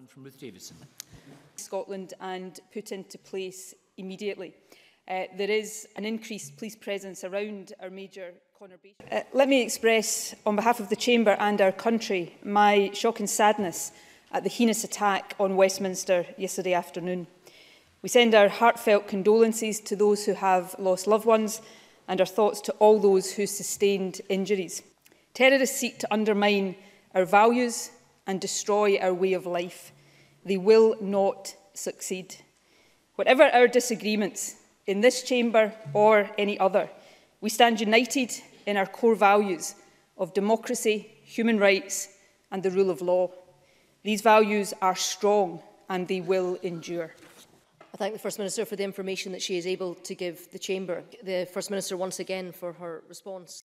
one from Ruth Davison. Scotland and put into place immediately. Uh, there is an increased police presence around our major conurbation. Uh, let me express, on behalf of the Chamber and our country, my shock and sadness at the heinous attack on Westminster yesterday afternoon. We send our heartfelt condolences to those who have lost loved ones and our thoughts to all those who sustained injuries. Terrorists seek to undermine our values, and destroy our way of life. They will not succeed. Whatever our disagreements, in this chamber or any other, we stand united in our core values of democracy, human rights and the rule of law. These values are strong and they will endure. I thank the First Minister for the information that she is able to give the Chamber. The First Minister once again for her response.